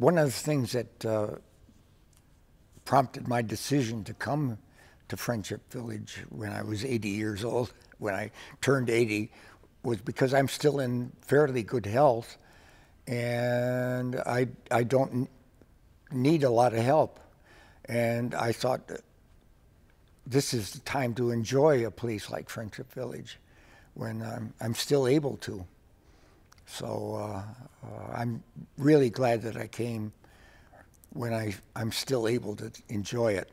one of the things that uh, prompted my decision to come to Friendship Village when I was 80 years old, when I turned 80, was because I'm still in fairly good health and I, I don't need a lot of help. And I thought this is the time to enjoy a place like Friendship Village when I'm, I'm still able to. So uh, uh, I'm really glad that I came when I, I'm still able to enjoy it.